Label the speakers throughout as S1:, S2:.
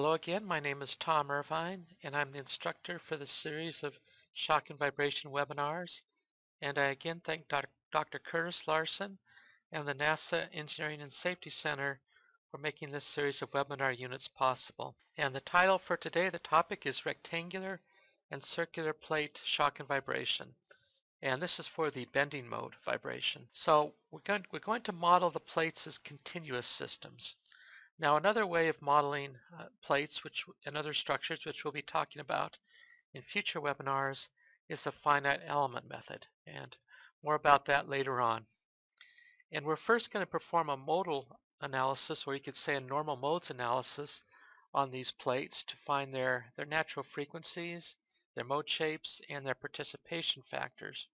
S1: Hello again, my name is Tom Irvine and I'm the instructor for the series of shock and vibration webinars and I again thank Dr. Curtis Larson and the NASA Engineering and Safety Center for making this series of webinar units possible. And the title for today, the topic is rectangular and circular plate shock and vibration. And this is for the bending mode vibration. So we're going, we're going to model the plates as continuous systems. Now another way of modeling uh, plates which, and other structures which we'll be talking about in future webinars is the finite element method and more about that later on. And we're first going to perform a modal analysis or you could say a normal modes analysis on these plates to find their, their natural frequencies, their mode shapes, and their participation factors.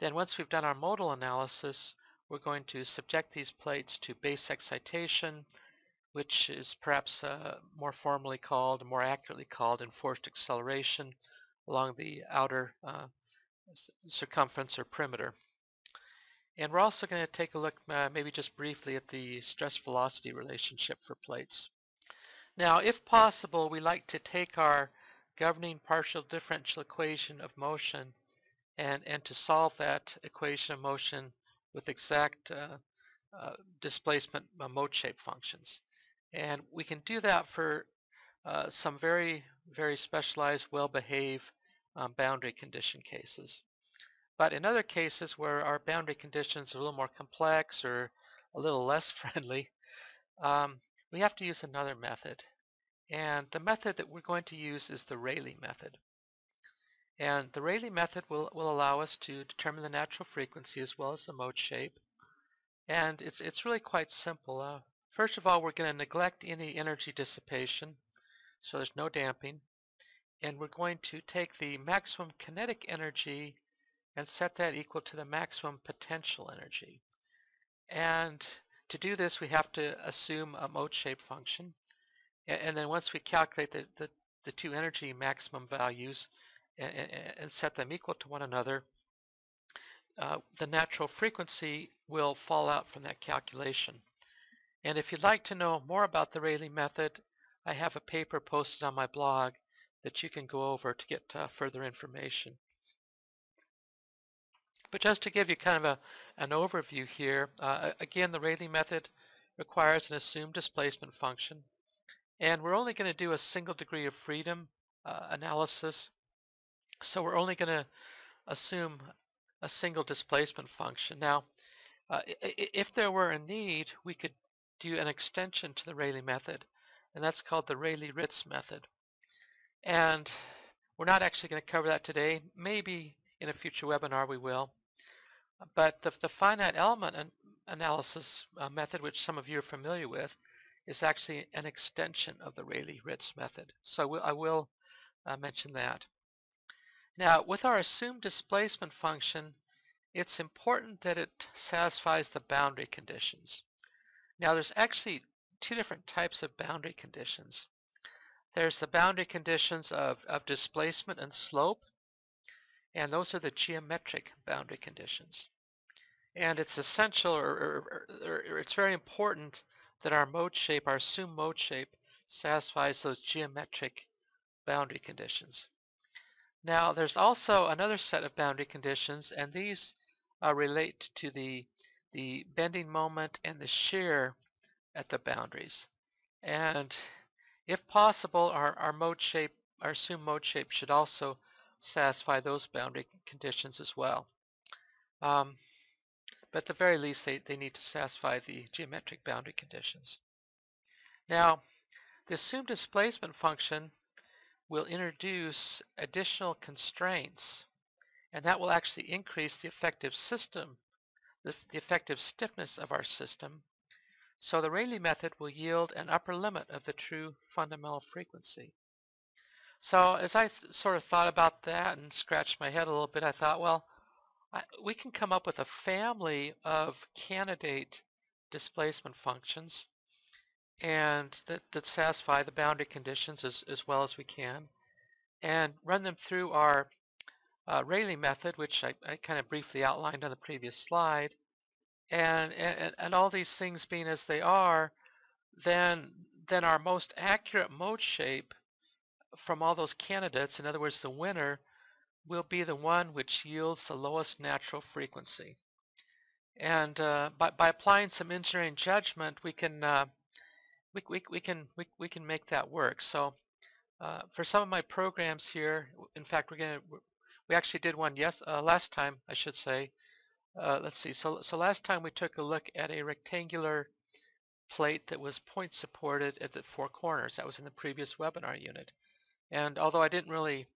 S1: Then once we've done our modal analysis, we're going to subject these plates to base excitation, which is perhaps uh, more formally called, more accurately called enforced acceleration along the outer uh, circumference or perimeter. And we're also going to take a look uh, maybe just briefly at the stress-velocity relationship for plates. Now, if possible, we like to take our governing partial differential equation of motion and, and to solve that equation of motion with exact uh, uh, displacement uh, mode shape functions. And we can do that for uh, some very, very specialized, well-behaved um, boundary condition cases. But in other cases where our boundary conditions are a little more complex or a little less friendly, um, we have to use another method. And the method that we're going to use is the Rayleigh method. And the Rayleigh method will, will allow us to determine the natural frequency as well as the mode shape. And it's, it's really quite simple. Uh, First of all, we're going to neglect any energy dissipation, so there's no damping. And we're going to take the maximum kinetic energy and set that equal to the maximum potential energy. And to do this, we have to assume a mode shape function. And then once we calculate the, the, the two energy maximum values and, and, set them equal to one another, uh, the natural frequency will fall out from that calculation. And if you'd like to know more about the Rayleigh method, I have a paper posted on my blog that you can go over to get uh, further information. But just to give you kind of a, an overview here, uh, again, the Rayleigh method requires an assumed displacement function. And we're only going to do a single degree of freedom uh, analysis. So we're only going to assume a single displacement function. Now, uh, if there were a need, we could do an extension to the Rayleigh method, and that's called the Rayleigh-Ritz method. And we're not actually going to cover that today. Maybe in a future webinar we will. But the, the finite element an analysis uh, method, which some of you are familiar with, is actually an extension of the Rayleigh-Ritz method. So I will uh, mention that. Now, with our assumed displacement function, it's important that it satisfies the boundary conditions. Now there's actually two different types of boundary conditions. There's the boundary conditions of, of displacement and slope, and those are the geometric boundary conditions. And it's essential, or, or, or, it's very important that our mode shape, our assumed mode shape, satisfies those geometric boundary conditions. Now there's also another set of boundary conditions, and these uh, relate to the the bending moment and the shear at the boundaries. And if possible, our, our mode shape, our assumed mode shape should also satisfy those boundary conditions as well. Um, but at the very least, they, they need to satisfy the geometric boundary conditions. Now, the assumed displacement function will introduce additional constraints, and that will actually increase the effective system the, the effective stiffness of our system, so the Rayleigh method will yield an upper limit of the true fundamental frequency. So as I sort of thought about that and scratched my head a little bit, I thought, well, I, we can come up with a family of candidate displacement functions and that, that satisfy the boundary conditions as, as well as we can and run them through our uh, Rayleigh method, which I, I kind of briefly outlined on the previous slide, and, and, and all these things being as they are, then then our most accurate mode shape from all those candidates, in other words the winner, will be the one which yields the lowest natural frequency. And uh, by, by applying some engineering judgment, we can uh, we, we, we can we, we can make that work. So uh, for some of my programs here, in fact, we're going to we actually did one yes uh, last time, I should say. Uh, let's see. So so last time we took a look at a rectangular plate that was point supported at the four corners. That was in the previous webinar unit. And although I didn't really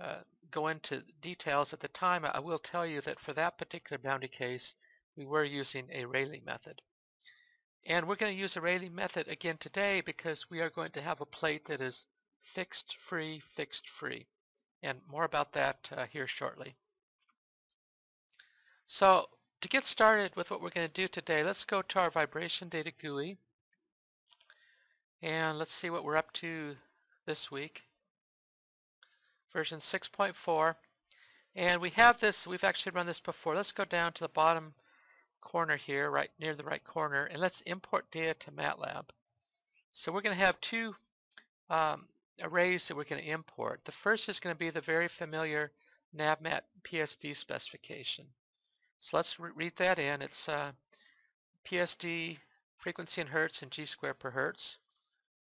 S1: uh, go into details at the time, I will tell you that for that particular boundary case, we were using a Rayleigh method. And we're going to use a Rayleigh method again today because we are going to have a plate that is fixed free, fixed free. And more about that uh, here shortly. So to get started with what we're going to do today, let's go to our vibration data GUI. And let's see what we're up to this week. Version 6.4. And we have this, we've actually run this before. Let's go down to the bottom corner here, right near the right corner, and let's import data to MATLAB. So we're going to have two um, arrays that we're going to import. The first is going to be the very familiar NavMat PSD specification. So let's re read that in. It's uh, PSD frequency in hertz and g squared per hertz.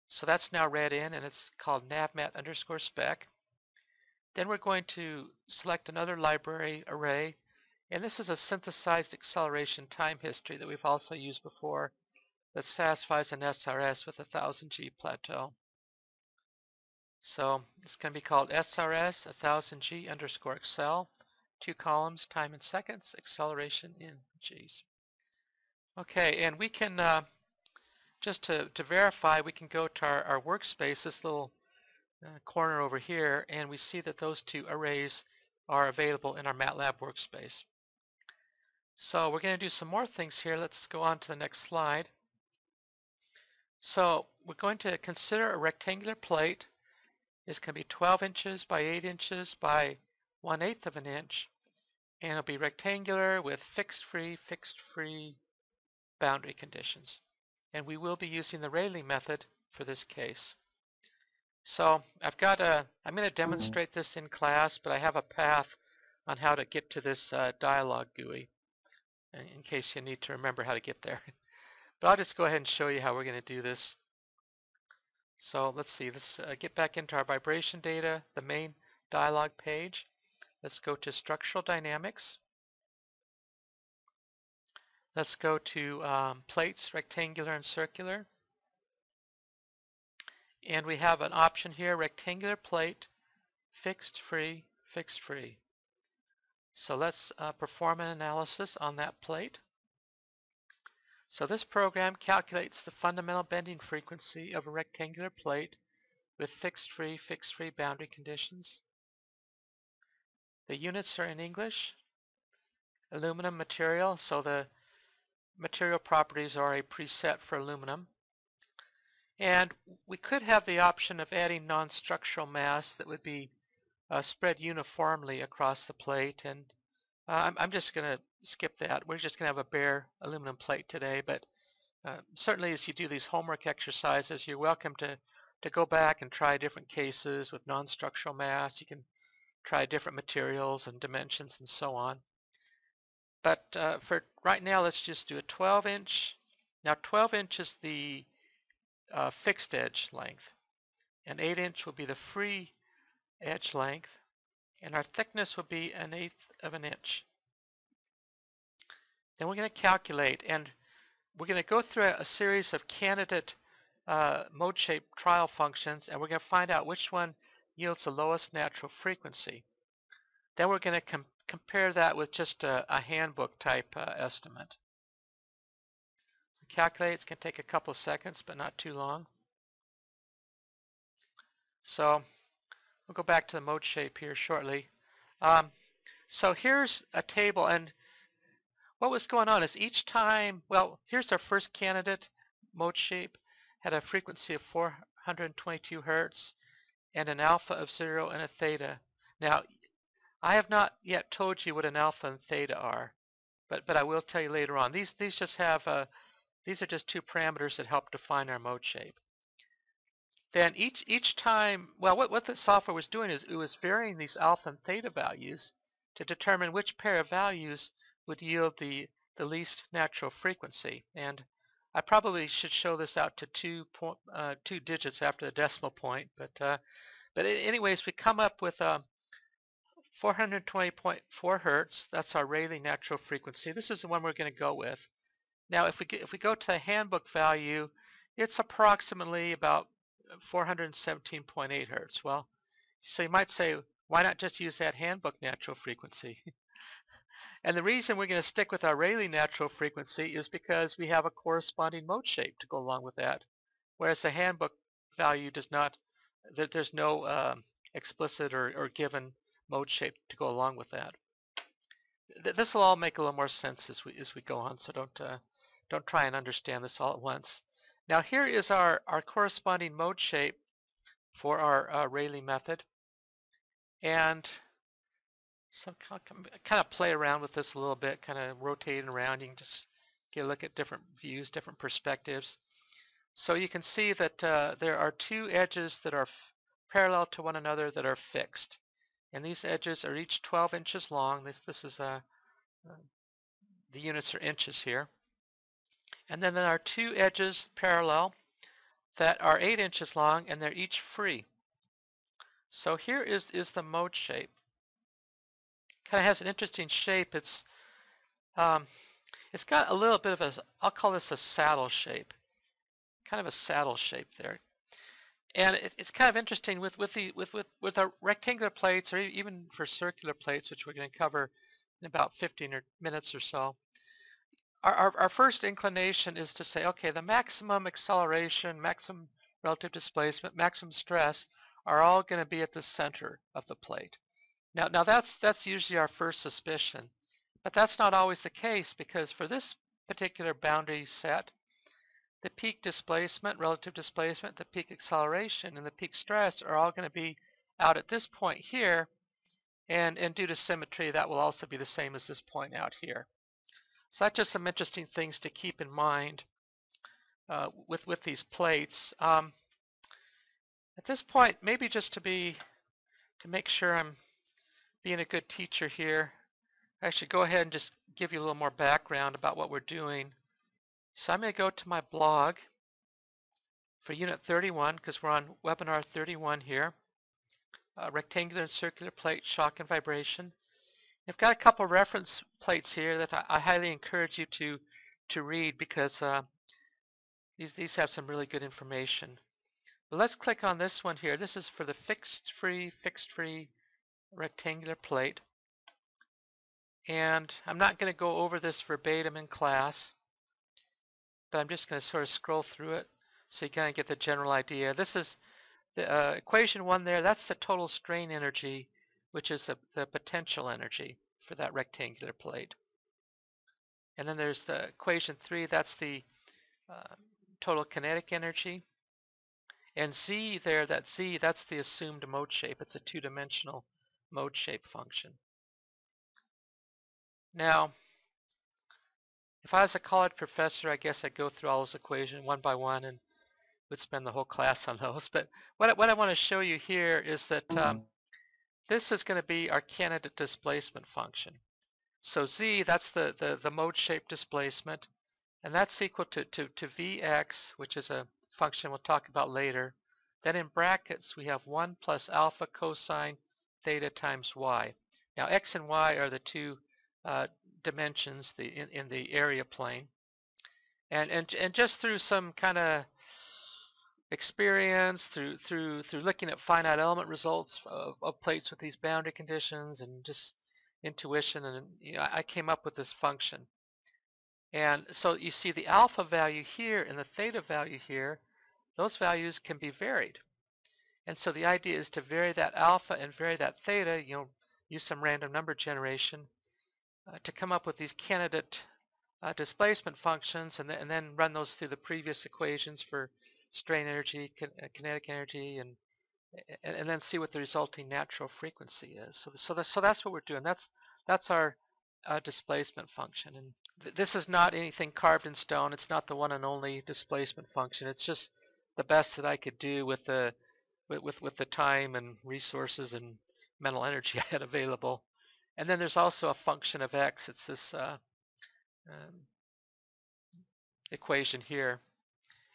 S1: So that's now read in and it's called navmat underscore spec. Then we're going to select another library array and this is a synthesized acceleration time history that we've also used before that satisfies an SRS with a 1000G plateau. So it's going to be called SRS 1000G underscore accel, two columns, time in seconds, acceleration in G's. Okay, and we can, uh, just to, to verify, we can go to our, our workspace, this little uh, corner over here, and we see that those two arrays are available in our MATLAB workspace. So we're going to do some more things here. Let's go on to the next slide. So we're going to consider a rectangular plate. It's going to be 12 inches by 8 inches by 1 8 of an inch. And it'll be rectangular with fixed free, fixed free boundary conditions. And we will be using the Rayleigh method for this case. So I've got a, I'm going to demonstrate this in class, but I have a path on how to get to this uh, dialog GUI in case you need to remember how to get there. But I'll just go ahead and show you how we're going to do this. So let's see, let's uh, get back into our vibration data, the main dialog page. Let's go to structural dynamics. Let's go to um, plates, rectangular and circular. And we have an option here, rectangular plate, fixed free, fixed free. So let's uh, perform an analysis on that plate. So this program calculates the fundamental bending frequency of a rectangular plate with fixed free, fixed free boundary conditions. The units are in English. Aluminum material, so the material properties are a preset for aluminum. And we could have the option of adding non-structural mass that would be uh, spread uniformly across the plate. And uh, I'm, I'm, just going to skip that. We're just going to have a bare aluminum plate today. But uh, certainly as you do these homework exercises, you're welcome to, to go back and try different cases with non-structural mass. You can try different materials and dimensions and so on. But uh, for right now, let's just do a 12 inch. Now 12 inch is the uh, fixed edge length. And 8 inch will be the free edge length, and our thickness will be an eighth of an inch. Then we're going to calculate, and we're going to go through a, series of candidate uh, mode shape trial functions, and we're going to find out which one yields the lowest natural frequency. Then we're going to com compare that with just a, a handbook type uh, estimate. calculate, it's going to take a couple of seconds, but not too long. So We'll go back to the mode shape here shortly. Um, so here's a table, and what was going on is each time, well, here's our first candidate mode shape, had a frequency of 422 hertz and an alpha of 0 and a theta. Now, I have not yet told you what an alpha and theta are, but, but I will tell you later on. These, these just have, uh, these are just two parameters that help define our mode shape. then each each time, well, what, what the software was doing is it was varying these alpha and theta values to determine which pair of values would yield the, the least natural frequency. And I probably should show this out to two, point, uh, two digits after the decimal point, but, uh, but anyways, we come up with uh, 420.4 hertz. That's our Rayleigh natural frequency. This is the one we're going to go with. Now, if we, if we go to the handbook value, it's approximately about 417.8 hertz. Well, so you might say, why not just use that handbook natural frequency? and the reason we're going to stick with our Rayleigh natural frequency is because we have a corresponding mode shape to go along with that, whereas the handbook value does not, there's no um, explicit or, or given mode shape to go along with that. This will all make a little more sense as we as we go on, so don't uh, don't try and understand this all at once. Now here is our, our corresponding mode shape for our uh, Rayleigh method. And so kind of play around with this a little bit, kind of rotating around. You can just get a look at different views, different perspectives. So you can see that uh, there are two edges that are parallel to one another that are fixed. And these edges are each 12 inches long. This, this is uh, the units are inches here. And then there are two edges parallel that are 8 inches long and they're each free. So here is, is the mode shape. Kind of has an interesting shape. It's um, it's got a little bit of a, I'll call this a saddle shape. Kind of a saddle shape there. And it, it's kind of interesting with, with the with, with, with our rectangular plates or even for circular plates, which we're going to cover in about 15 or minutes or so our, our, our first inclination is to say, okay, the maximum acceleration, maximum relative displacement, maximum stress are all going to be at the center of the plate. Now, now that's, that's usually our first suspicion, but that's not always the case because for this particular boundary set, the peak displacement, relative displacement, the peak acceleration, and the peak stress are all going to be out at this point here, and, and due to symmetry, that will also be the same as this point out here. So that's just some interesting things to keep in mind uh, with, with these plates. Um, at this point, maybe just to be, to make sure I'm being a good teacher here, I should go ahead and just give you a little more background about what we're doing. So I'm going to go to my blog for Unit 31, because we're on Webinar 31 here, uh, Rectangular and Circular Plate Shock and Vibration. I've got a couple reference plates here that I, I highly encourage you to to read because uh, these these have some really good information. But let's click on this one here. This is for the fixed free fixed free rectangular plate. And I'm not going to go over this verbatim in class, but I'm just going to sort of scroll through it so you kind of get the general idea. This is the uh, equation one there. That's the total strain energy which is the, the potential energy for that rectangular plate. And then there's the equation 3, that's the uh, total kinetic energy. And z there, that z, that's the assumed mode shape. It's a two-dimensional mode shape function. Now, if I was a college professor, I guess I'd go through all those equations one by one and would spend the whole class on those. But what, I, what I want to show you here is that um, this is going to be our candidate displacement function. So z, that's the, the, the mode shape displacement, and that's equal to, to, to vx, which is a function we'll talk about later. Then in brackets, we have 1 plus alpha cosine theta times y. Now x and y are the two uh, dimensions the, in, in the area plane. And, and, and just through some kind of experience, through through through looking at finite element results of, of plates with these boundary conditions, and just intuition, and you know, I came up with this function. And so you see the alpha value here and the theta value here, those values can be varied. And so the idea is to vary that alpha and vary that theta, you know, use some random number generation uh, to come up with these candidate uh, displacement functions and, th and then run those through the previous equations for strain energy, uh, kinetic energy, and, and, and then see what the resulting natural frequency is. So, so, that's, so that's what we're doing. That's, that's our uh, displacement function. And th this is not anything carved in stone. It's not the one and only displacement function. It's just the best that I could do with the with, with, with the time and resources and mental energy I had available. And then there's also a function of x. It's this uh, um, equation here.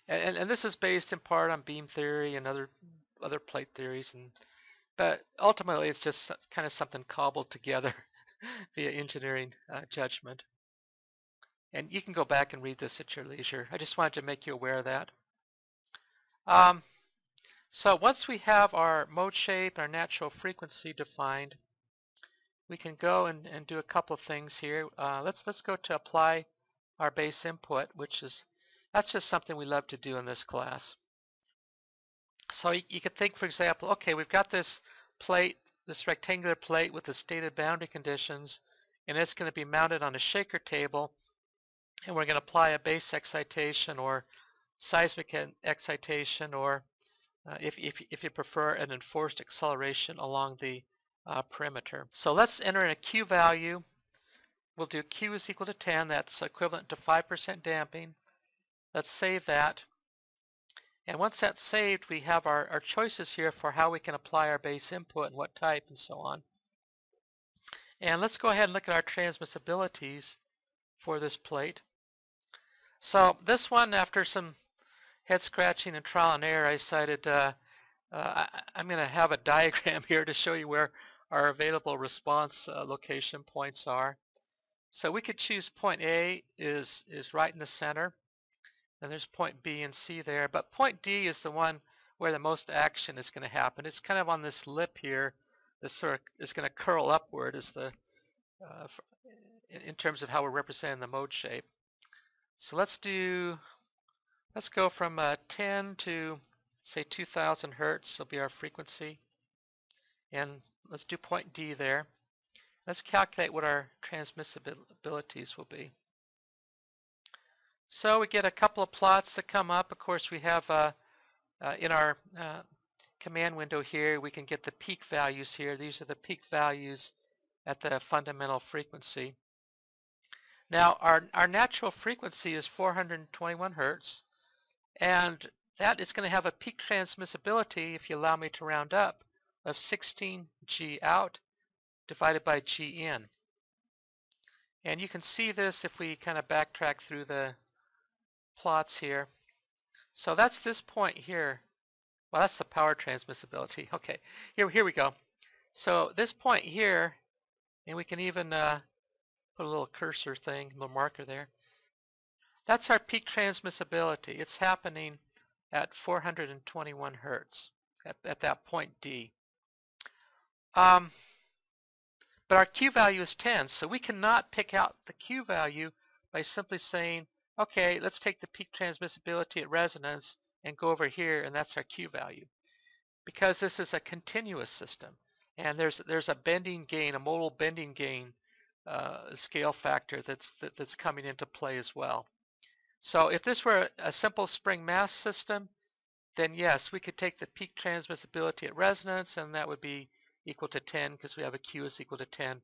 S1: And, and, and, this is based in part on beam theory and other other plate theories. And But ultimately it's just kind of something cobbled together via engineering uh, judgment. And you can go back and read this at your leisure. I just wanted to make you aware of that. Um, so once we have our mode shape, our natural frequency defined, we can go and, and do a couple of things here. Uh, let's let's go to apply our base input, which is that's just something we love to do in this class. So you, you could think, for example, okay, we've got this plate, this rectangular plate with the stated boundary conditions, and it's going to be mounted on a shaker table, and we're going to apply a base excitation or seismic excitation or uh, if, if, if you prefer an enforced acceleration along the uh, perimeter. So let's enter in a Q value. We'll do Q is equal to 10. That's equivalent to 5% damping. Let's save that. And once that's saved, we have our, our choices here for how we can apply our base input and what type and so on. And let's go ahead and look at our transmissibilities for this plate. So this one, after some head scratching and trial and error, I decided uh, uh, I, am going to have a diagram here to show you where our available response uh, location points are. So we could choose point A is, is right in the center. And there's point B and C there. But point D is the one where the most action is going to happen. It's kind of on this lip here. This sort of is going to curl upward as the uh, in terms of how we're representing the mode shape. So let's do Let's go from uh, 10 to say 2000 hertz will be our frequency. And let's do point D there. Let's calculate what our transmissibilities will be. So we get a couple of plots that come up. Of course, we have uh, uh, in our uh, command window here, we can get the peak values here. These are the peak values at the fundamental frequency. Now, our, our natural frequency is 421 hertz. And that is going to have a peak transmissibility, if you allow me to round up, of 16G out divided by G in. And you can see this if we kind of backtrack through the plots here. So that's this point here. Well, that's the power transmissibility. Okay, here, here we go. So this point here, and we can even uh, put a little cursor thing, a little marker there. That's our peak transmissibility. It's happening at 421 hertz at, at that point D. Um, but our Q value is 10, so we cannot pick out the Q value by simply saying, okay, let's take the peak transmissibility at resonance and go over here, and that's our Q value. Because this is a continuous system, and there's there's a bending gain, a modal bending gain uh, scale factor that's that, that's coming into play as well. So if this were a simple spring mass system, then yes, we could take the peak transmissibility at resonance, and that would be equal to 10 because we have a Q is equal to 10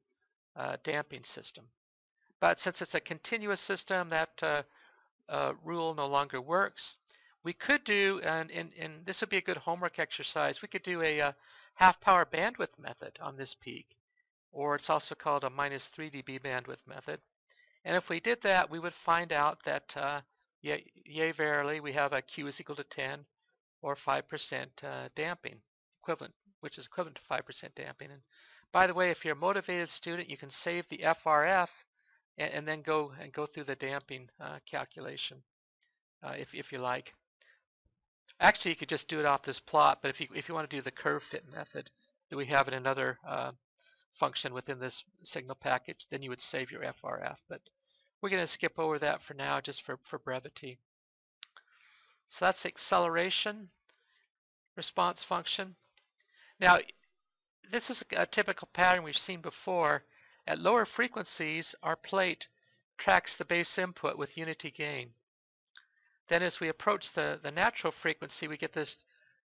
S1: uh, damping system. But since it's a continuous system, that uh, uh, rule no longer works. We could do, and, and, and, this would be a good homework exercise, we could do a, a uh, half power bandwidth method on this peak, or it's also called a minus 3 dB bandwidth method. And if we did that, we would find out that, uh, yea, verily, we have a Q is equal to 10 or 5% uh, damping equivalent, which is equivalent to 5% damping. And by the way, if you're a motivated student, you can save the FRF and, and then go and go through the damping uh, calculation uh, if, if you like. Actually, you could just do it off this plot, but if you, if you want to do the curve fit method that we have in another uh, function within this signal package, then you would save your FRF. But we're going to skip over that for now just for, for brevity. So that's the acceleration response function. Now, this is a typical pattern we've seen before. At lower frequencies, our plate tracks the base input with unity gain. Then as we approach the, the natural frequency, we get this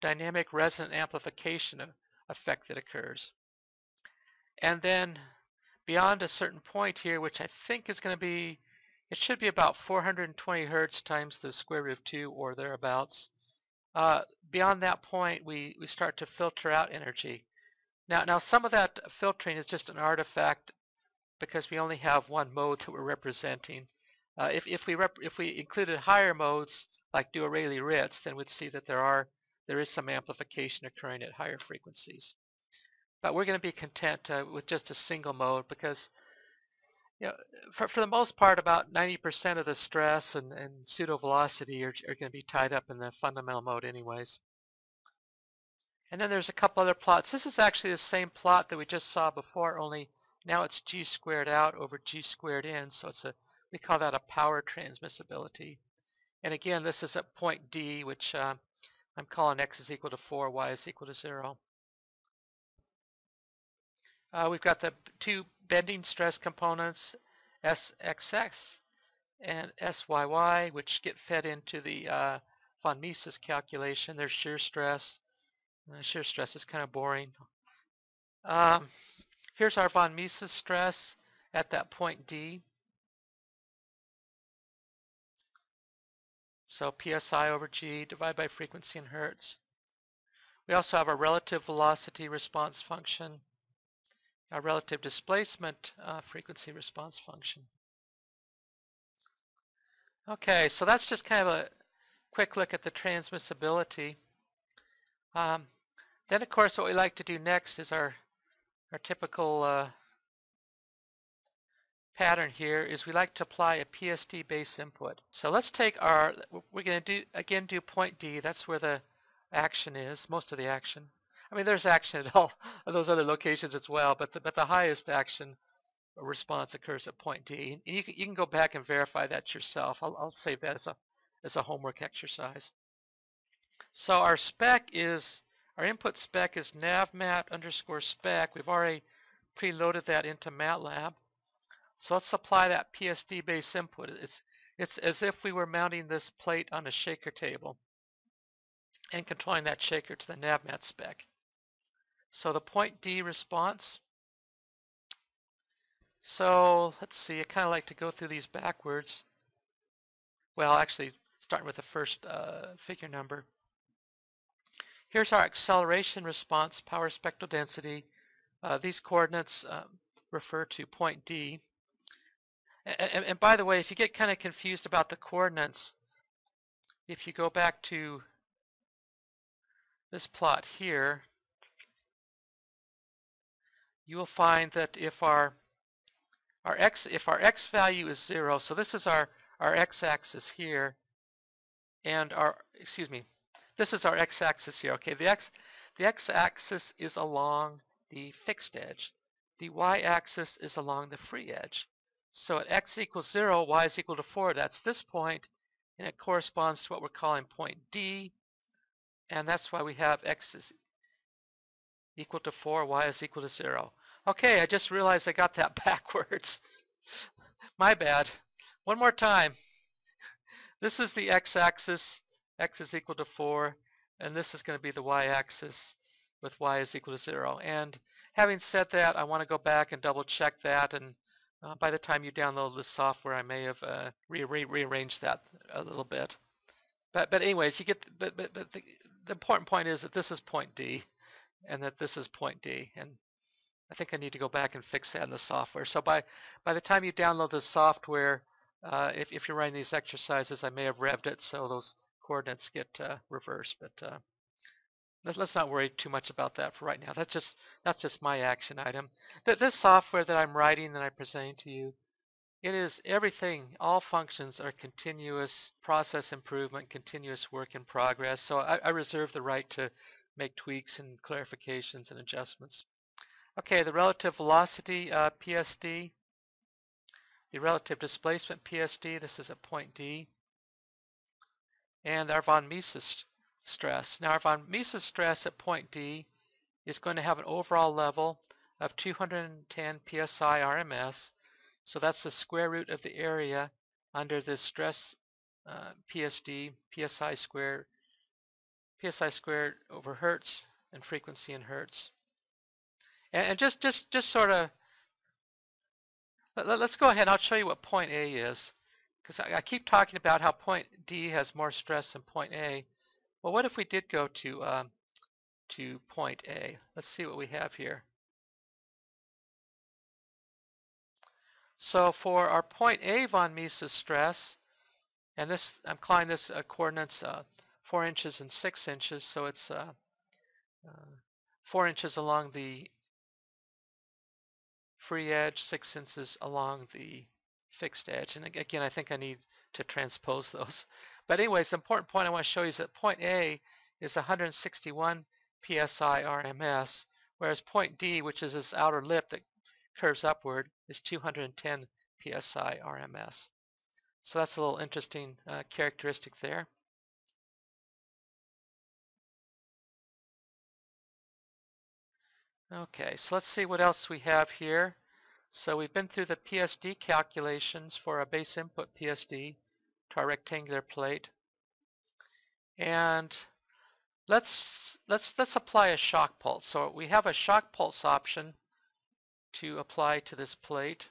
S1: dynamic resonant amplification uh, effect that occurs. And then beyond a certain point here, which I think is going to be, it should be about 420 hertz times the square root of 2 or thereabouts. uh, beyond that point, we, we start to filter out energy. Now, now some of that filtering is just an artifact because we only have one mode that we're representing. Uh, if, if, we if we included higher modes, like do Rayleigh-Ritz, then we'd see that there are there is some amplification occurring at higher frequencies. But we're going to be content uh, with just a single mode because you know, for, for the most part, about 90% of the stress and, and pseudo velocity are, are going to be tied up in the fundamental mode anyways. And then there's a couple other plots. This is actually the same plot that we just saw before, only now it's g squared out over g squared in, so it's a we call that a power transmissibility. And again, this is at point D, which uh, I'm calling x is equal to 4, y is equal to 0. Uh, we've got the two bending stress components, SXX and SYY, which get fed into the uh, von Mises calculation. There's shear stress. Uh, shear stress is kind of boring. Um, here's our von Mises stress at that point D. So psi over g divided by frequency in hertz. We also have a relative velocity response function, a relative displacement uh, frequency response function. Okay, so that's just kind of a quick look at the transmissibility. Um, then, of course, what we like to do next is our, our typical uh, pattern here is we like to apply a PSD base input. So let's take our, we're going to do, again do point D, that's where the action is, most of the action. I mean there's action at all of those other locations as well, but the, but the highest action response occurs at point D. And you can, you can go back and verify that yourself. I'll, I'll save that as a, as a homework exercise. So our spec is, our input spec is navmat underscore spec. We've already preloaded that into MATLAB. So let's apply that PSD base input. It's, it's as if we were mounting this plate on a shaker table and controlling that shaker to the navmat spec. So the point D response. So let's see, I kind of like to go through these backwards. Well, actually, starting with the first uh, figure number. Here's our acceleration response, power spectral density. Uh, these coordinates um, refer to point D. And, and, by the way, if you get kind of confused about the coordinates, if you go back to this plot here, you will find that if our our x if our x value is zero, so this is our our x-axis here, and our excuse me, this is our x-axis here. Okay, the x the x-axis is along the fixed edge. The y-axis is along the free edge. So at x equals 0, y is equal to 4. That's this point, and it corresponds to what we're calling point D, and that's why we have x is equal to 4, y is equal to 0. Okay, I just realized I got that backwards. My bad. One more time. This is the x-axis, x is equal to 4, and this is going to be the y-axis with y is equal to 0. And having said that, I want to go back and double check that and uh, by the time you download the software, I may have uh, re re rearranged that a little bit. But but anyways, you get but but, the, the important point is that this is point D, and that this is point D, and I think I need to go back and fix that in the software. So by by the time you download the software, uh, if if you're running these exercises, I may have revved it so those coordinates get uh, reversed. But uh, Let's not worry too much about that for right now. That's just that's just my action item. This software that I'm writing that I'm presenting to you, it is everything. All functions are continuous process improvement, continuous work in progress. So I, I reserve the right to make tweaks and clarifications and adjustments. Okay, the relative velocity uh, PSD, the relative displacement PSD, this is at point D, and our von Mises stress. Now our von Mises stress at point D is going to have an overall level of 210 psi RMS. So that's the square root of the area under this stress uh, PSD, psi squared, psi squared over hertz and frequency in hertz. And, and just, just, just sort of, let, us go ahead. and I'll show you what point A is, because I, I keep talking about how point D has more stress than point A. Well, what if we did go to um, to point A? Let's see what we have here. So for our point A von Mises stress, and this I'm calling this uh, coordinates uh, 4 inches and 6 inches, so it's uh, uh 4 inches along the free edge, 6 inches along the fixed edge. And again, I think I need to transpose those. But anyways, the important point I want to show you is that point A is 161 psi RMS, whereas point D, which is this outer lip that curves upward, is 210 psi RMS. So that's a little interesting uh, characteristic there. Okay, so let's see what else we have here. So we've been through the PSD calculations for a base input PSD to our rectangular plate. And let's let's let's apply a shock pulse. So we have a shock pulse option to apply to this plate.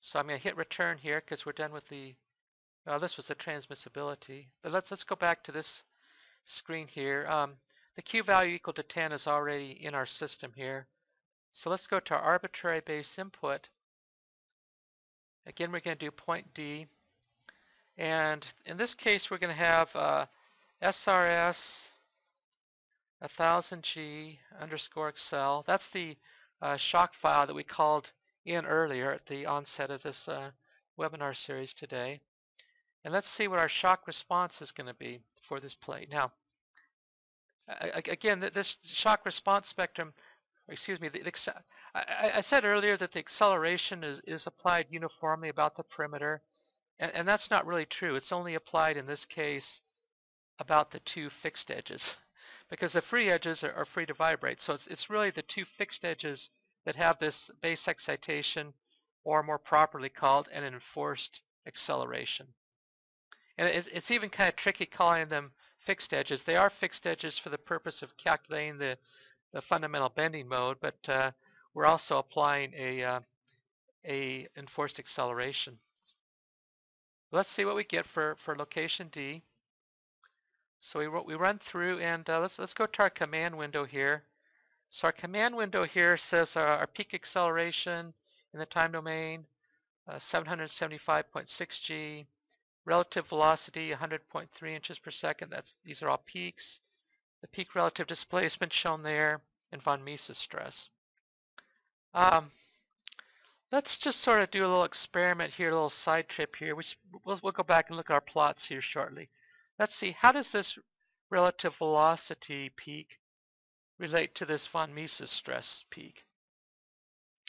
S1: So I'm going to hit return here because we're done with the well, this was the transmissibility. But let's let's go back to this screen here. Um, the Q value equal to 10 is already in our system here. So let's go to our arbitrary base input. Again, we're going to do point D. And in this case, we're going to have uh, SRS 1000G underscore accel. That's the uh, shock file that we called in earlier at the onset of this uh, webinar series today. And let's see what our shock response is going to be for this plate. Now, again, this shock response spectrum excuse me, the, the, I, I, said earlier that the acceleration is, is applied uniformly about the perimeter, and, and, that's not really true. It's only applied in this case about the two fixed edges, because the free edges are, are free to vibrate. So it's, it's really the two fixed edges that have this base excitation, or more properly called an enforced acceleration. And it, it's even kind of tricky calling them fixed edges. They are fixed edges for the purpose of calculating the the fundamental bending mode, but uh, we're also applying a, uh, a enforced acceleration. Let's see what we get for, for location D. So we, we run through and uh, let's, let's go to our command window here. So our command window here says our, our peak acceleration in the time domain, uh, 775.6 g, relative velocity 100.3 inches per second. That's, these are all peaks the peak relative displacement shown there, and von Mises stress. Um, let's just sort of do a little experiment here, a little side trip here. We, we'll, we'll go back and look at our plots here shortly. Let's see, how does this relative velocity peak relate to this von Mises stress peak?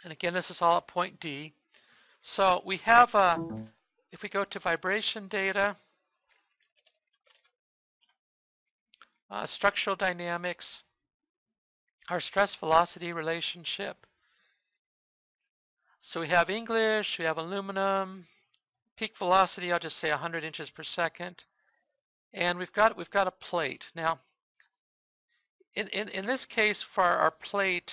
S1: And again, this is all at point D. So we have, a, if we go to vibration data, uh, structural dynamics, our stress-velocity relationship. So we have English, we have aluminum, peak velocity, I'll just say 100 inches per second. And we've got, we've got a plate. Now, in, in, in this case, for our plate,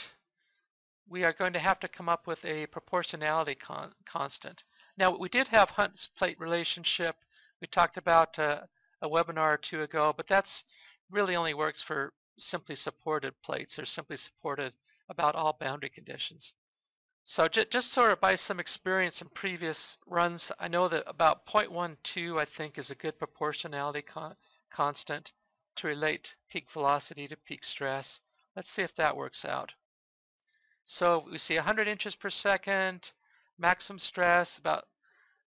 S1: we are going to have to come up with a proportionality con constant. Now, we did have Hunt's plate relationship. We talked about uh, a webinar or two ago, but that's really only works for simply supported plates or simply supported about all boundary conditions. So just sort of by some experience in previous runs, I know that about 0.12 I think is a good proportionality con constant to relate peak velocity to peak stress. Let's see if that works out. So we see 100 inches per second, maximum stress about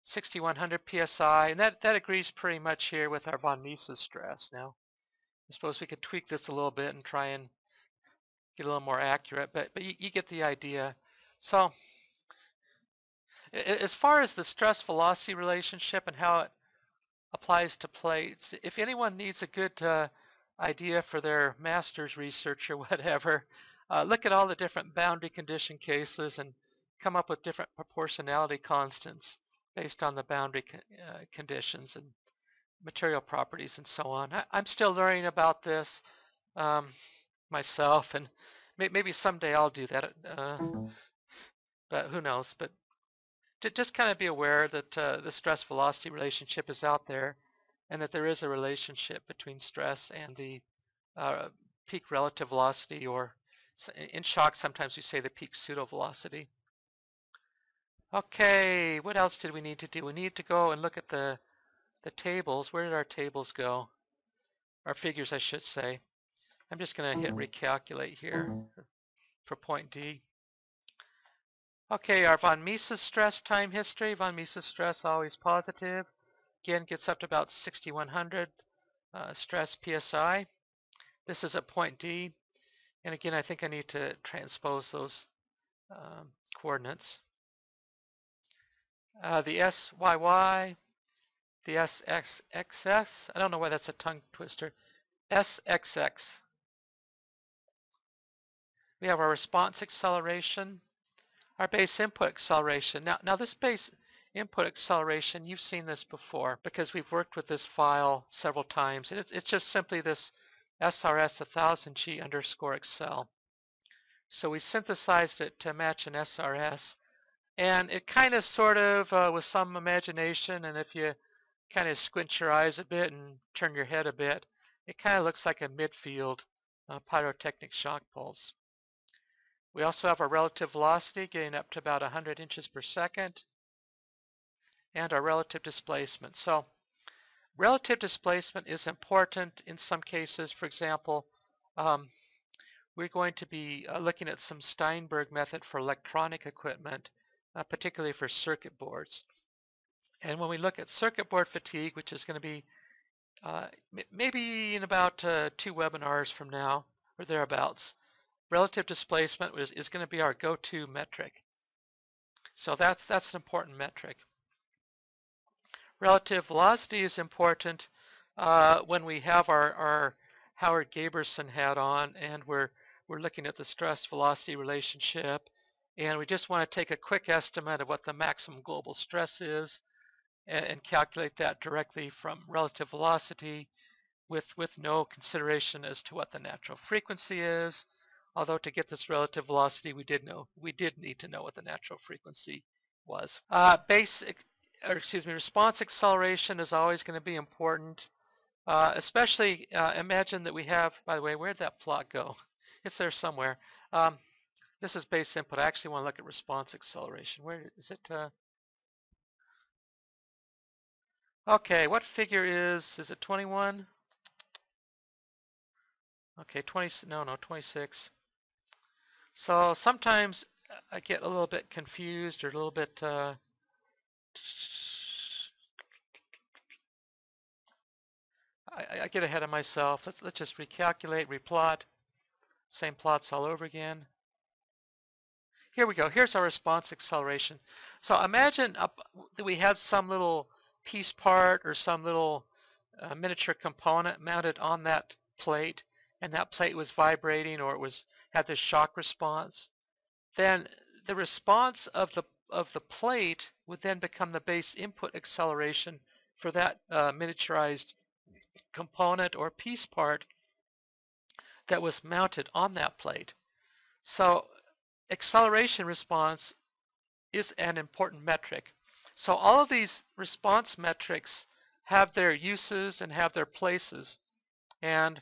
S1: 6100 psi, and that, that agrees pretty much here with our von Mises stress. Now, I suppose we could tweak this a little bit and try and get a little more accurate, but, but you, you get the idea. So as far as the stress-velocity relationship and how it applies to plates, if anyone needs a good uh, idea for their master's research or whatever, uh, look at all the different boundary condition cases and come up with different proportionality constants based on the boundary con uh, conditions and material properties and so on. I, am still learning about this um, myself, and may, maybe someday I'll do that. Uh, but who knows? But to just kind of be aware that uh, the stress-velocity relationship is out there. and that there is a relationship between stress and the uh, peak relative velocity, or in shock sometimes we say the peak pseudo velocity. Okay, what else did we need to do? We need to go and look at the the tables. Where did our tables go? Our figures, I should say. I'm just going to hit recalculate here for point D. Okay, our von Mises stress time history. Von Mises stress always positive. Again, gets up to about 6100 uh, stress PSI. This is at point D. And again, I think I need to transpose those um, coordinates. Uh, the SYY, the SXXS, I don't know why that's a tongue twister, SXX. We have our response acceleration, our base input acceleration. Now, now this base input acceleration, you've seen this before because we've worked with this file several times. It, it's just simply this SRS 1000G underscore accel. So we synthesized it to match an SRS. And it kind of sort of, uh, with some imagination, and if you kind of squint your eyes a bit and turn your head a bit, it kind of looks like a midfield uh, pyrotechnic shock pulse. We also have our relative velocity getting up to about 100 inches per second and our relative displacement. So relative displacement is important in some cases. For example, um, we're going to be uh, looking at some Steinberg method for electronic equipment, uh, particularly for circuit boards. And when we look at circuit board fatigue, which is going to be uh, maybe in about uh, two webinars from now or thereabouts, relative displacement is, is going to be our go-to metric. So that's, that's an important metric. Relative velocity is important uh, when we have our, our Howard Gaberson hat on and we're, we're looking at the stress velocity relationship and we just want to take a quick estimate of what the maximum global stress is and, and calculate that directly from relative velocity with, with no consideration as to what the natural frequency is. Although to get this relative velocity, we did know we did need to know what the natural frequency was. Uh, basic or excuse me, response acceleration is always going to be important. Uh, especially, uh, imagine that we have, by the way, where'd that plot go? It's there somewhere. Um, this is base input. I actually want to look at response acceleration. Where is it? Uh... Okay, what figure is, is it 21? Okay, 20, no, no, 26. So sometimes I get a little bit confused or a little bit uh, I, I, get ahead of myself. Let's, let's just recalculate, replot. Same plots all over again. Here we go. Here's our response acceleration. So imagine up, that we had some little piece part or some little uh, miniature component mounted on that plate and that plate was vibrating or it was had this shock response. Then the response of the of the plate would then become the base input acceleration for that uh, miniaturized component or piece part that was mounted on that plate. So acceleration response is an important metric. So all of these response metrics have their uses and have their places. And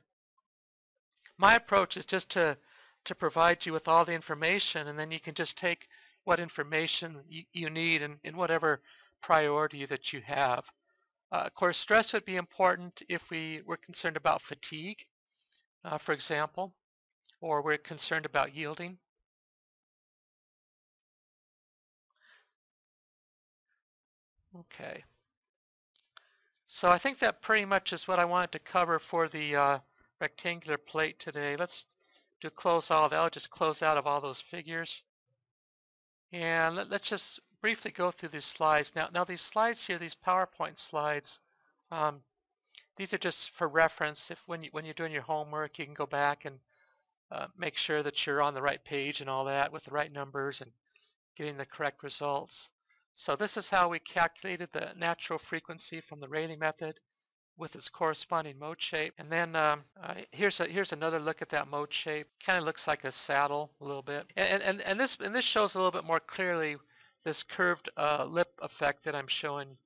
S1: my approach is just to, to provide you with all the information and then you can just take what information you, need in, in whatever priority that you have. Uh, of course, stress would be important if we were concerned about fatigue, uh, for example, or we're concerned about yielding. Okay. So I think that pretty much is what I wanted to cover for the uh, rectangular plate today. Let's do close all that. I'll just close out of all those figures. And let, us just briefly go through these slides. Now, now these slides here, these PowerPoint slides, um, these are just for reference. If when you when you're doing your homework, you can go back and uh, make sure that you're on the right page and all that with the right numbers and getting the correct results. So this is how we calculated the natural frequency from the Rayleigh method with its corresponding mode shape. And then um, uh, here's a, here's another look at that mode shape. Kind of looks like a saddle a little bit. And, and, and, this, and this shows a little bit more clearly this curved uh, lip effect that I'm showing,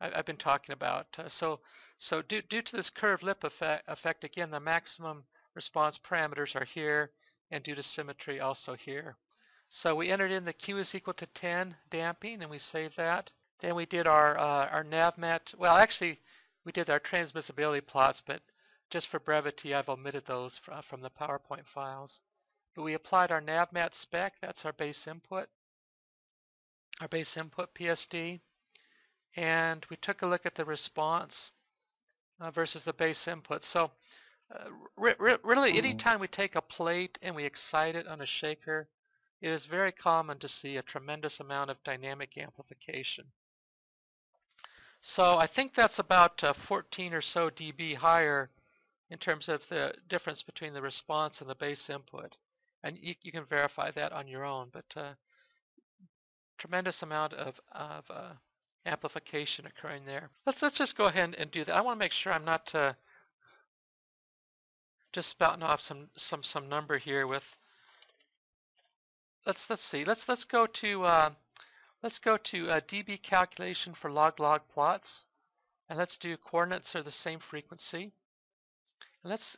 S1: I, have been talking about. Uh, so So due, due to this curved lip effect, effect, again, the maximum response parameters are here, and due to symmetry also here. So we entered in the Q is equal to 10 damping, and we saved that. Then we did our, uh, our NavMat, well actually we did our transmissibility plots, but just for brevity I've omitted those from the PowerPoint files. But we applied our NavMat spec, that's our base input, our base input PSD, and we took a look at the response uh, versus the base input. So uh, re re really mm-hmm. anytime we take a plate and we excite it on a shaker, it is very common to see a tremendous amount of dynamic amplification. So I think that's about uh, 14 or so dB higher in terms of the difference between the response and the base input. And you, you can verify that on your own, but uh, tremendous amount of, of uh, amplification occurring there. Let's, let's just go ahead and do that. I want to make sure I'm not uh, just spouting off some, some, some number here with, let's, let's see, let's, let's go to uh, Let's go to a dB calculation for log-log plots. And let's do coordinates are the same frequency. And let's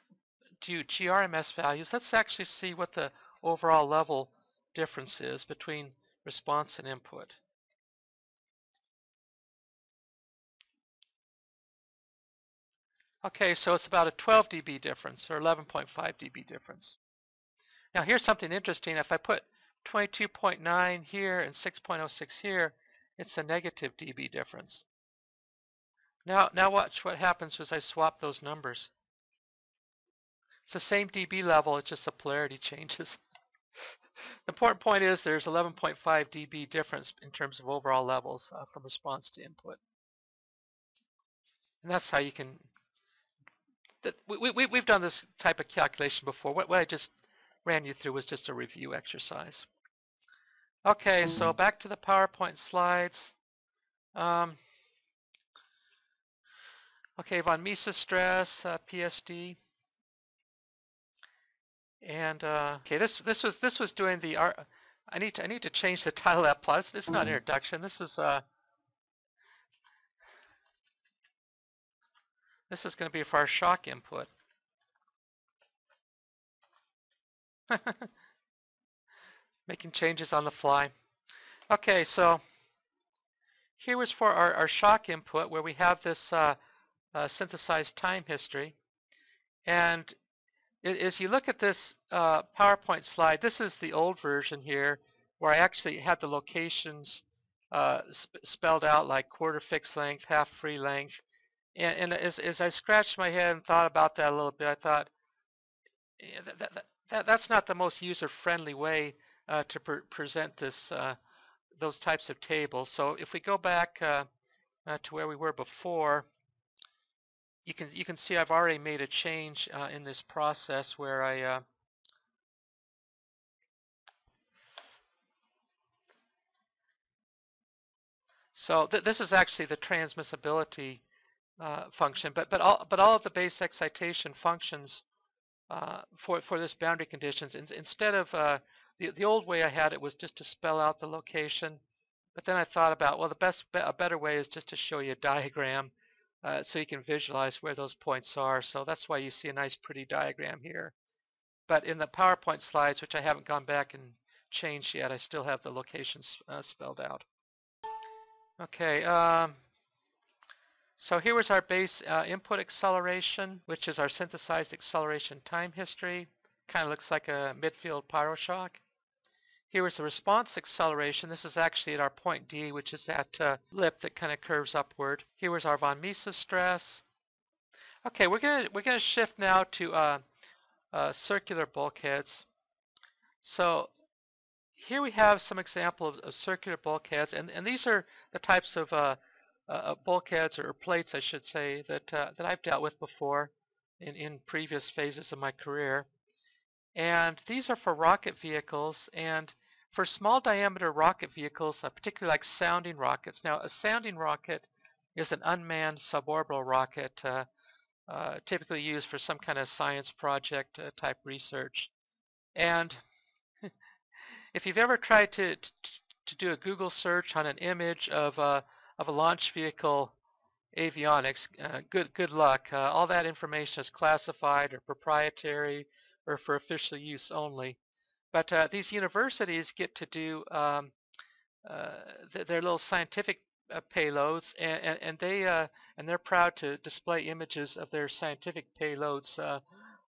S1: do GRMS values. Let's actually see what the overall level difference is between response and input. Okay, so it's about a 12 dB difference or 11.5 dB difference. Now here's something interesting. If I put 22.9 here and 6.06 here, it's a negative dB difference. Now, now watch what happens as I swap those numbers. It's the same dB level, it's just the polarity changes. the important point is there's 11.5 dB difference in terms of overall levels uh, from response to input. And that's how you can, that, we, we, we've done this type of calculation before. What, what I just ran you through was just a review exercise. Okay, so mm-hmm. back to the PowerPoint slides. Um, okay, von Mises stress, uh, PSD. And uh, okay, this this was this was doing the art. I need to I need to change the title of that plot. It's, it's not mm -hmm. introduction. This is uh, this is going to be for our shock input. making changes on the fly. Okay, so here was for our, our shock input where we have this uh, uh, synthesized time history. And as you look at this uh, PowerPoint slide, this is the old version here where I actually had the locations uh, sp spelled out like quarter fixed length, half free length. And, and as, as, I scratched my head and thought about that a little bit, I thought, yeah, that, that, that, that's not the most user-friendly way uh, to pre present this uh, those types of tables. So if we go back uh, uh, to where we were before, you can you can see I've already made a change in this process where I So th this is actually the transmissibility uh, function, but but all but all of the base excitation functions uh, for for this boundary conditions in, instead of uh, the, the old way I had it was just to spell out the location, but then I thought about, well, the best, a better way is just to show you a diagram uh, so you can visualize where those points are. So that's why you see a nice pretty diagram here. But in the PowerPoint slides, which I haven't gone back and changed yet, I still have the locations uh, spelled out. Okay, um, so here was our base uh, input acceleration, which is our synthesized acceleration time history. Kind of looks like a midfield pyroshock. Here is the response acceleration. This is actually at our point D, which is that uh, lip that kind of curves upward. Here is our von Mises stress. Okay, we're gonna we're gonna shift now to uh, uh, circular bulkheads. So here we have some example of, of, circular bulkheads, and and these are the types of uh, uh, bulkheads or plates, I should say, that uh, that I've dealt with before in in previous phases of my career. And these are for rocket vehicles, and for small diameter rocket vehicles, uh, particularly like sounding rockets. Now, a sounding rocket is an unmanned suborbital rocket uh, uh, typically used for some kind of science project uh, type research. And if you've ever tried to, to do a Google search on an image of a, of a launch vehicle avionics, uh, good good luck. All that information is classified or proprietary or for official use only. But uh, these universities get to do um, uh, th their little scientific uh, payloads, and, and, and they and they're proud to display images of their scientific payloads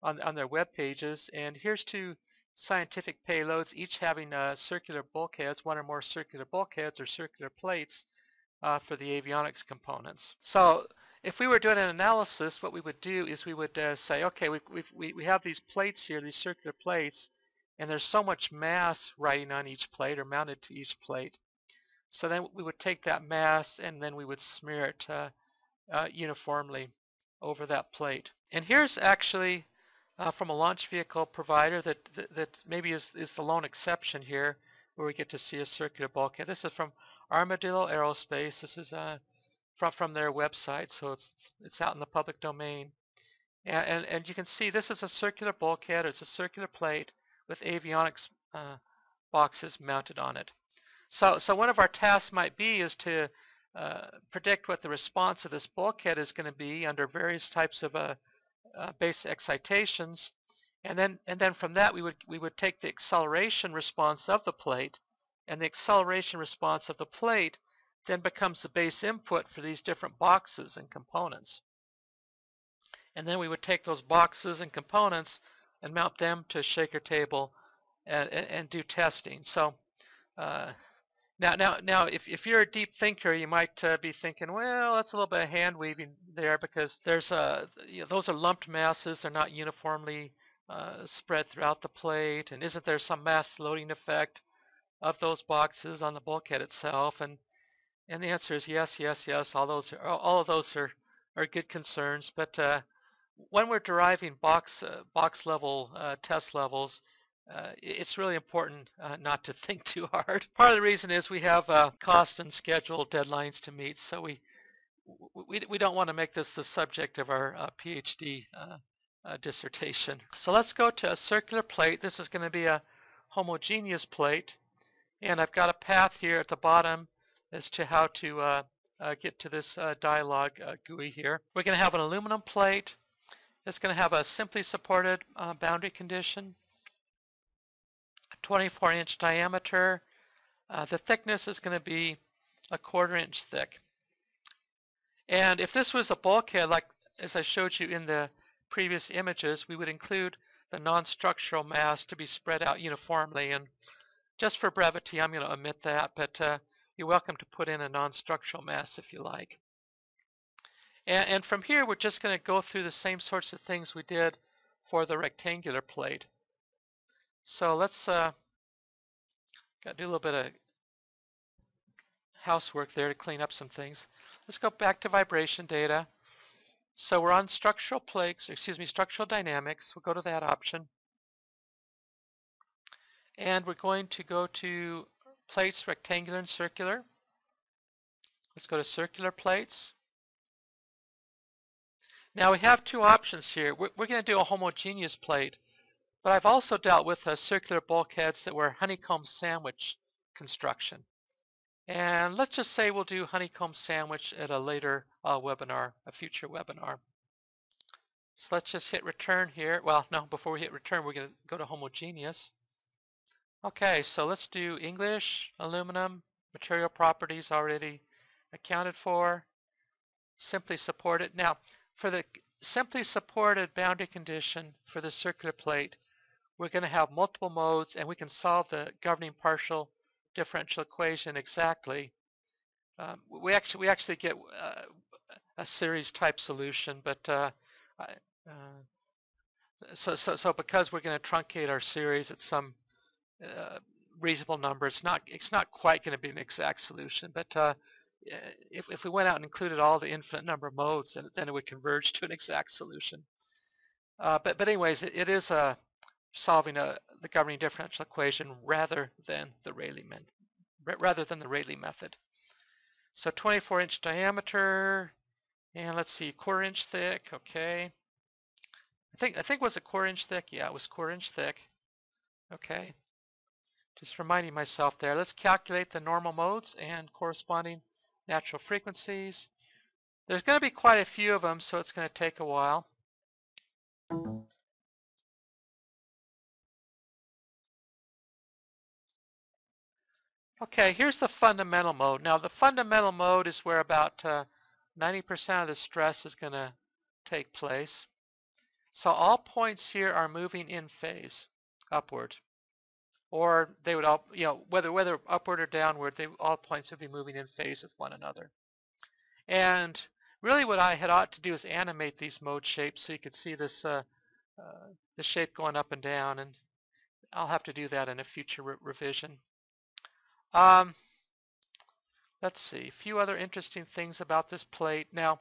S1: on on their web pages. And here's two scientific payloads, each having circular bulkheads, one or more circular bulkheads or circular plates uh, for the avionics components. So if we were doing an analysis, what we would do is we would uh, say, okay, we, we, we have these plates here, these circular plates, and there's so much mass riding on each plate or mounted to each plate. So then we would take that mass and then we would smear it uh, uh, uniformly over that plate. And here's actually uh, from a launch vehicle provider that, that, that maybe is, is the lone exception here where we get to see a circular bulkhead. This is from Armadillo Aerospace. This is uh, from from their website, so it's it's out in the public domain. And, and, and you can see this is a circular bulkhead. It's a circular plate with avionics uh, boxes mounted on it. So so one of our tasks might be is to uh, predict what the response of this bulkhead is going to be under various types of uh, uh, base excitations, and then and then from that we would we would take the acceleration response of the plate and the acceleration response of the plate then becomes the base input for these different boxes and components. And then we would take those boxes and components and mount them to a shaker table and, and, and do testing. So uh, now, now, now, if, if you're a deep thinker, you might uh, be thinking, well, that's a little bit of hand weaving there because there's uh, you know, those are lumped masses. They're not uniformly uh, spread throughout the plate. And isn't there some mass loading effect of those boxes on the bulkhead itself? And and the answer is yes, yes, yes. All those, are, all of those are are good concerns. But uh, when we're deriving box uh, box level uh, test levels, uh, it's really important uh, not to think too hard. Part of the reason is we have uh, cost and schedule deadlines to meet, so we we we don't want to make this the subject of our PhD dissertation. So let's go to a circular plate. This is going to be a homogeneous plate. And I've got a path here at the bottom as to how to uh, uh, get to this uh, dialog uh, GUI here. We're going to have an aluminum plate. It's going to have a simply supported uh, boundary condition, 24 inch diameter. Uh, the thickness is going to be a quarter inch thick. And if this was a bulkhead, like as I showed you in the previous images, we would include the non-structural mass to be spread out uniformly. And just for brevity, I'm going to omit that, but you're welcome to put in a non-structural mass if you like. And, and from here, we're just going to go through the same sorts of things we did for the rectangular plate. So let's uh, got to do a little bit of housework there to clean up some things. Let's go back to vibration data. So we're on structural plates, excuse me, structural dynamics. We'll go to that option. And we're going to go to plates, rectangular and circular. Let's go to circular plates. Now we have two options here. We're, we're going to do a homogeneous plate, but I've also dealt with uh, circular bulkheads that were honeycomb sandwich construction. And let's just say we'll do honeycomb sandwich at a later uh, webinar, a future webinar. So let's just hit return here. Well, no, before we hit return, we're going to go to homogeneous. Okay, so let's do English, aluminum, material properties already accounted for, simply supported. Now, for the simply supported boundary condition for the circular plate, we're going to have multiple modes and we can solve the governing partial differential equation exactly. Um, we actually we actually get uh, a series type solution, but uh, uh, so, so so because we're going to truncate our series at some uh, reasonable number. It's not it's not quite going to be an exact solution, but uh, if, if we went out and included all the infinite number of modes, then, then it would converge to an exact solution. Uh, but but anyways, it, it is uh, solving a, the governing differential equation rather than the Rayleigh rather than the Rayleigh method. So 24 inch diameter, and let's see, quarter inch thick. Okay. I think I think was a quarter inch thick. Yeah, it was quarter inch thick. Okay. Just reminding myself there. Let's calculate the normal modes and corresponding natural frequencies. There's going to be quite a few of them, so it's going to take a while. Okay, here's the fundamental mode. Now the fundamental mode is where about 90% uh, of the stress is going to take place. So all points here are moving in phase, upward. Or they would all, you know, whether whether upward or downward, they all points would be moving in phase with one another. And really what I had ought to do is animate these mode shapes so you could see this uh, uh, the shape going up and down and I'll have to do that in a future re revision. Um, let's see, a few other interesting things about this plate. Now,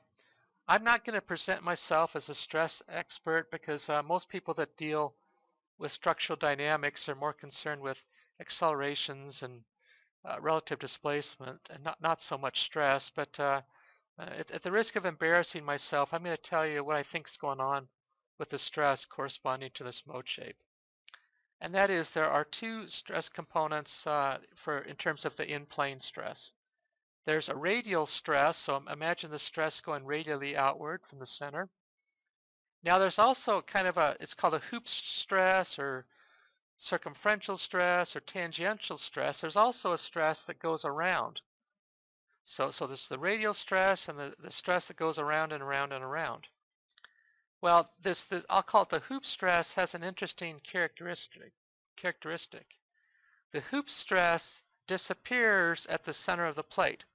S1: I'm not going to present myself as a stress expert because uh, most people that deal with structural dynamics are more concerned with accelerations and uh, relative displacement and not, not so much stress. But uh, uh at, at, the risk of embarrassing myself, I'm going to tell you what I think is going on with the stress corresponding to this mode shape and that is there are two stress components uh, for in terms of the in-plane stress. There's a radial stress, so imagine the stress going radially outward from the center. Now there's also kind of a, it's called a hoop stress or circumferential stress or tangential stress. There's also a stress that goes around. So, so there's the radial stress and the, the stress that goes around and around and around. Well, this, this, I'll call it the hoop stress has an interesting characteristic. characteristic. The hoop stress disappears at the center of the plate.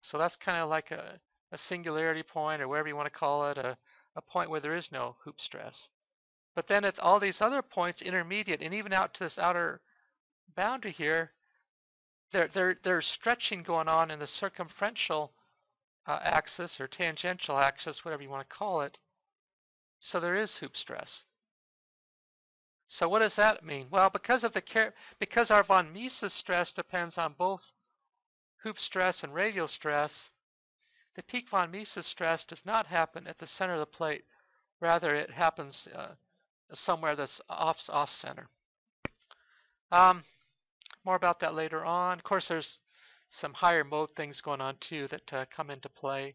S1: So that's kind of like a, a singularity point or whatever you want to call it, a, a point where there is no hoop stress. But then at all these other points, intermediate, and even out to this outer boundary here, there, there, there's stretching going on in the circumferential uh, axis or tangential axis, whatever you want to call it. So there is hoop stress. So what does that mean? Well, because of the care, because our von Mises stress depends on both hoop stress and radial stress, the peak von Mises stress does not happen at the center of the plate. Rather, it happens uh, somewhere that's off off center. Um, more about that later on. Of course, there's some higher mode things going on too that uh, come into play,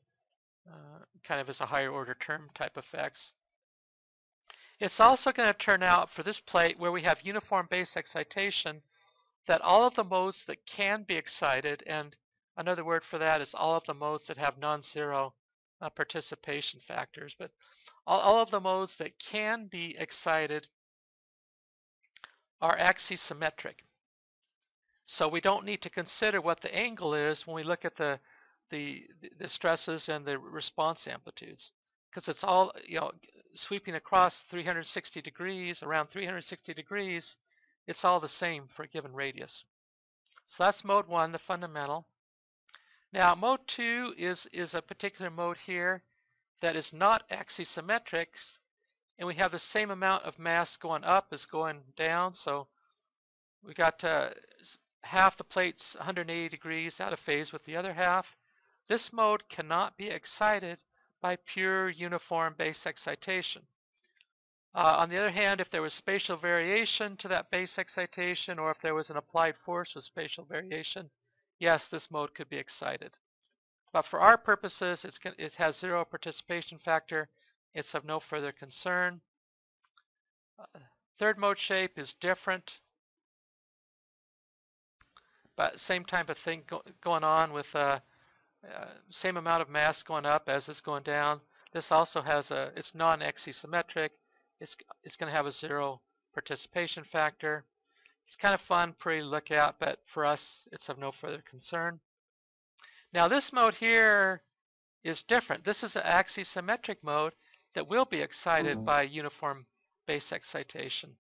S1: uh, kind of as a higher order term type effects. It's also going to turn out for this plate where we have uniform base excitation that all of the modes that can be excited, and another word for that is all of the modes that have non-zero uh, participation factors, but all, all of the modes that can be excited are axisymmetric. So we don't need to consider what the angle is when we look at the, the, the stresses and the response amplitudes because it's all, you know, sweeping across 360 degrees, around 360 degrees, it's all the same for a given radius. So that's mode 1, the fundamental. Now mode 2 is, is a particular mode here that is not axisymmetric, and we have the same amount of mass going up as going down, so we got uh, half the plate's 180 degrees out of phase with the other half. This mode cannot be excited by pure uniform base excitation. Uh, on the other hand, if there was spatial variation to that base excitation or if there was an applied force with spatial variation, yes, this mode could be excited. But for our purposes, it's it has zero participation factor. It's of no further concern. Uh, third mode shape is different, but same type of thing go going on with uh, uh, same amount of mass going up as it's going down. This also has a, it's non-axisymmetric. It's, it's going to have a zero participation factor. It's kind of fun, pretty to look at, but for us, it's of no further concern. Now this mode here is different. This is an axisymmetric mode that will be excited mm -hmm. by uniform base excitation.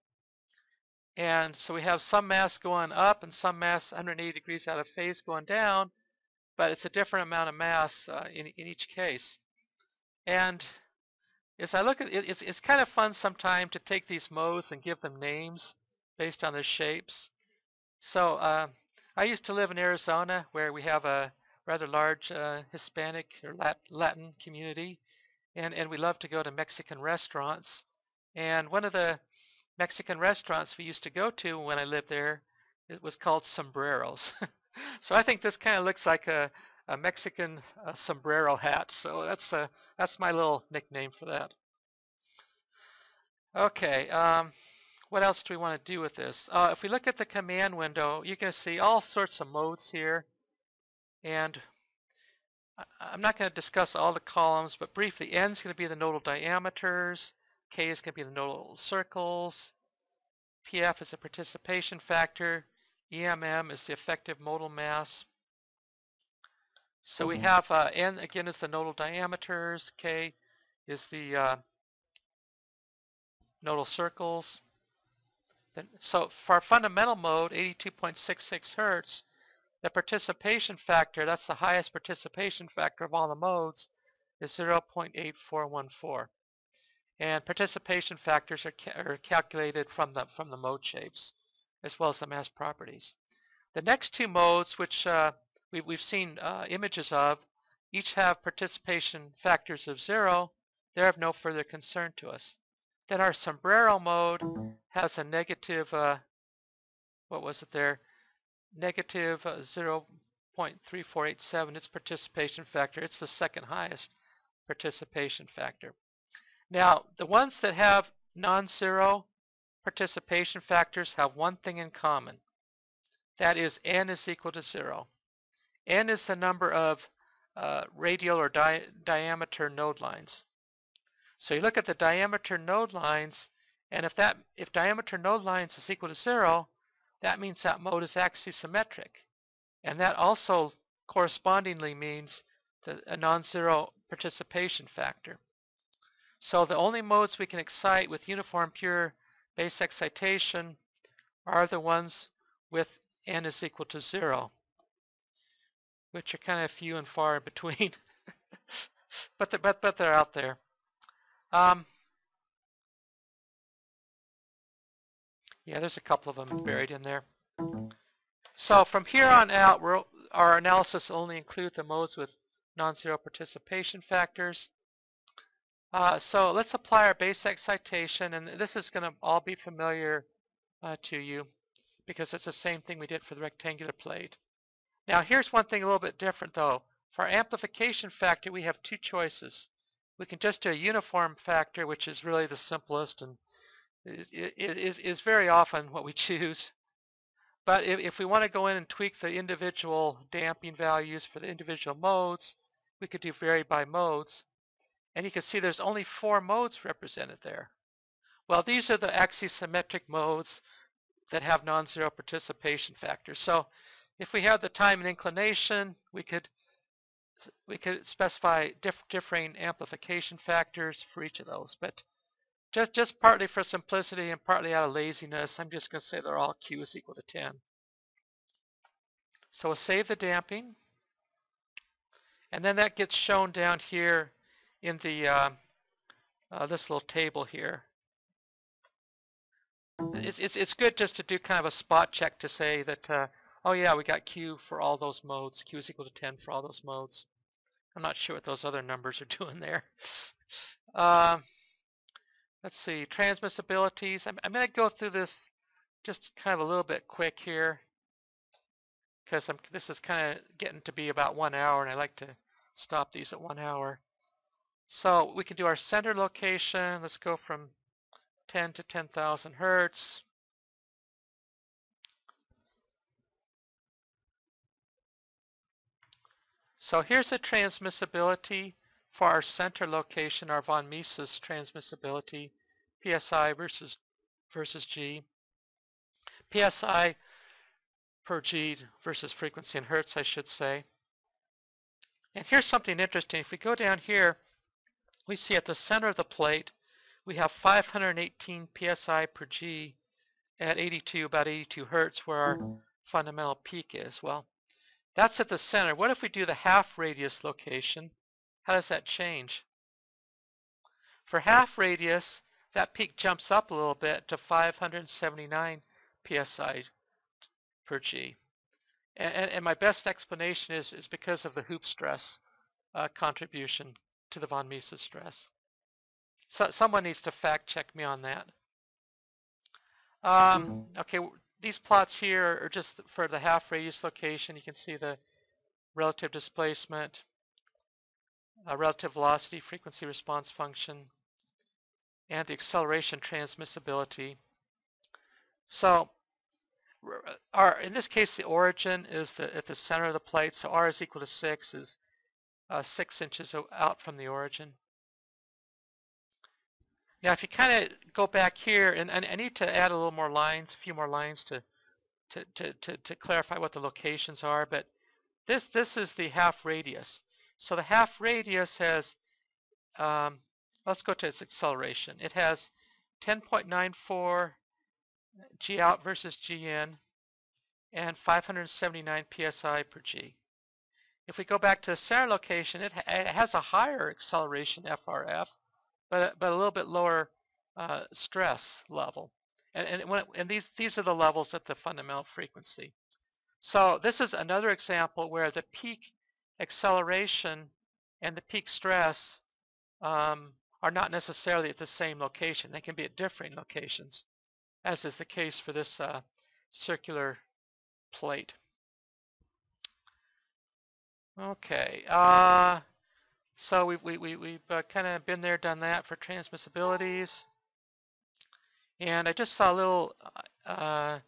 S1: And so we have some mass going up and some mass 180 degrees out of phase going down but it's a different amount of mass uh, in, in each case. And as I look at it, it's, it's kind of fun sometimes to take these modes and give them names based on their shapes. So uh, I used to live in Arizona where we have a rather large uh, Hispanic or Latin community and, and we love to go to Mexican restaurants. And one of the Mexican restaurants we used to go to when I lived there, it was called Sombreros. so I think this kind of looks like a, a Mexican uh, sombrero hat. So that's a, that's my little nickname for that. Okay, um, what else do we want to do with this? Uh, if we look at the command window, you can see all sorts of modes here. And I'm not going to discuss all the columns, but briefly, N is going to be the nodal diameters, K is going to be the nodal circles, PF is the participation factor, EMM is the effective modal mass. So we have uh, N again is the nodal diameters, K is the uh, nodal circles. Then, so for fundamental mode, 82.66 hertz, the participation factor, that's the highest participation factor of all the modes, is 0.8414. And participation factors are, ca are calculated from the, from the mode shapes, as well as the mass properties. The next two modes, which uh, we, we've seen uh, images of, each have participation factors of zero. They're of no further concern to us. Then our sombrero mode has a negative, uh, what was it there, negative uh, 0.3487, its participation factor. It's the second highest participation factor. Now, the ones that have non-zero participation factors have one thing in common. That is n is equal to 0. n is the number of uh, radial or di diameter node lines. So you look at the diameter node lines, and if that if diameter node lines is equal to 0, that means that mode is axisymmetric. And that also correspondingly means the, a non-zero participation factor. So the only modes we can excite with uniform pure base excitation are the ones with n is equal to 0, which are kind of few and far between. but, they're, but, but they're out there. Um, Yeah, there's a couple of them buried in there. So from here on out, our analysis only includes the modes with non-zero participation factors. Uh, so let's apply our base excitation, and this is going to all be familiar uh, to you because it's the same thing we did for the rectangular plate. Now here's one thing a little bit different though. For amplification factor, we have two choices. We can just do a uniform factor, which is really the simplest and is, is is very often what we choose. But if, if we want to go in and tweak the individual damping values for the individual modes, we could do vary by modes. And you can see there's only four modes represented there. Well, these are the axisymmetric modes that have non-zero participation factors. So if we have the time and inclination, we could we could specify diff differing amplification factors for each of those. But just, just partly for simplicity and partly out of laziness, I'm just going to say they're all Q is equal to 10. So we'll save the damping. And then that gets shown down here in the uh, uh, this little table here. It's, it's, it's good just to do kind of a spot check to say that, uh, oh yeah, we got Q for all those modes. Q is equal to 10 for all those modes. I'm not sure what those other numbers are doing there. Uh, let's see, transmissibilities. I'm, I'm going to go through this just kind of a little bit quick here because this is kind of getting to be about one hour and I like to stop these at one hour. So we can do our center location. Let's go from 10 to 10,000 hertz. So here's the transmissibility for our center location, our von Mises transmissibility, PSI versus, versus G. PSI per G versus frequency in Hertz, I should say. And here's something interesting. If we go down here, we see at the center of the plate, we have 518 PSI per G at 82, about 82 Hertz, where our mm-hmm. fundamental peak is. Well, that's at the center. What if we do the half radius location? How does that change? For half radius, that peak jumps up a little bit to 579 psi per G. And, and my best explanation is, is because of the hoop stress uh, contribution to the von Mises stress. So someone needs to fact check me on that. Um, okay, these plots here are just for the half radius location. You can see the relative displacement, a relative velocity frequency response function, and the acceleration transmissibility. So our, in this case, the origin is the, at the center of the plate, so r is equal to 6 is uh, 6 inches out from the origin. Now, if you kind of go back here, and, and, I need to add a little more lines, a few more lines to, to, to, to, to clarify what the locations are, but this, this is the half radius. So the half radius has, um, let's go to its acceleration. It has 10.94 G out versus G in and 579 psi per G. If we go back to the center location, it, ha it has a higher acceleration FRF, but, but a little bit lower uh, stress level. And, and, it, and these, these are the levels at the fundamental frequency. So this is another example where the peak acceleration and the peak stress um, are not necessarily at the same location. They can be at different locations, as is the case for this uh, circular plate. Okay, uh, so we've, we, we, we've uh, kind of been there, done that for transmissibilities. And I just saw a little uh,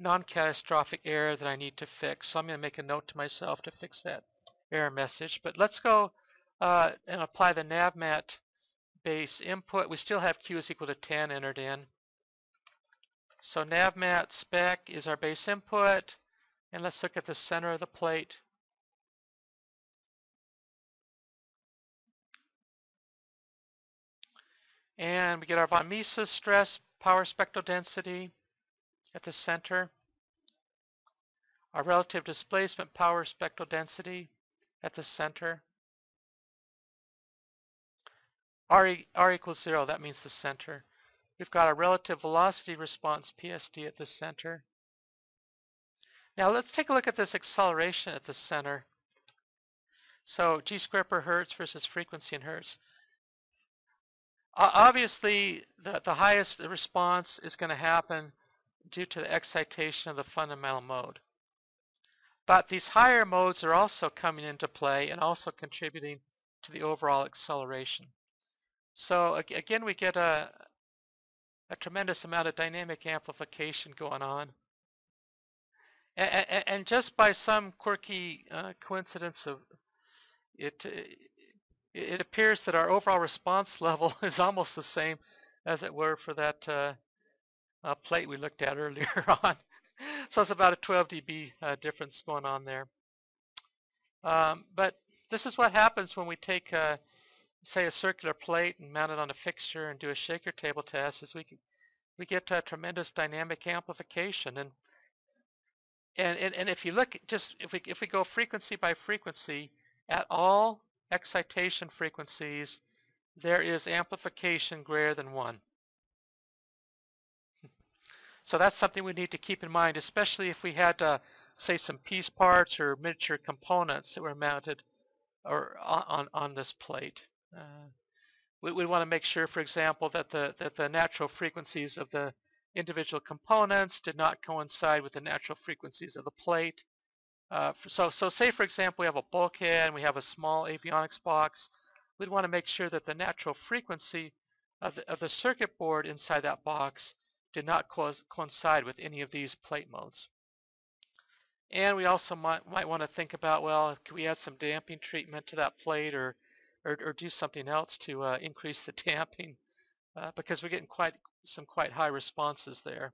S1: non-catastrophic error that I need to fix. So I'm going to make a note to myself to fix that error message. But let's go uh, and apply the NavMat base input. We still have Q is equal to 10 entered in. So NavMat spec is our base input. And let's look at the center of the plate. And we get our von Mises stress power spectral density at the center. Our relative displacement power spectral density at the center. R, e, R equals 0, that means the center. We've got a relative velocity response PSD at the center. Now let's take a look at this acceleration at the center. So g squared per hertz versus frequency in hertz obviously, the, the highest response is going to happen due to the excitation of the fundamental mode. But these higher modes are also coming into play and also contributing to the overall acceleration. So again, we get a, a tremendous amount of dynamic amplification going on. And, and just by some quirky uh, coincidence of it, it appears that our overall response level is almost the same as it were for that uh, uh, plate we looked at earlier on. so it's about a 12 dB uh, difference going on there. Um, but this is what happens when we take, uh, say, a circular plate and mount it on a fixture and do a shaker table test. Is we can, we get tremendous dynamic amplification, and and and, and if you look, just if we if we go frequency by frequency at all excitation frequencies, there is amplification greater than 1. so that's something we need to keep in mind, especially if we had, uh, say, some piece parts or miniature components that were mounted or on, on this plate. Uh, we, we want to make sure, for example, that the, that the natural frequencies of the individual components did not coincide with the natural frequencies of the plate. Uh, so, so say for example we have a bulkhead and we have a small avionics box. We'd want to make sure that the natural frequency of the, of the circuit board inside that box did not coincide with any of these plate modes. And we also might, might want to think about, well, could we add some damping treatment to that plate or, or, or do something else to uh, increase the damping uh, because we're getting quite some quite high responses there.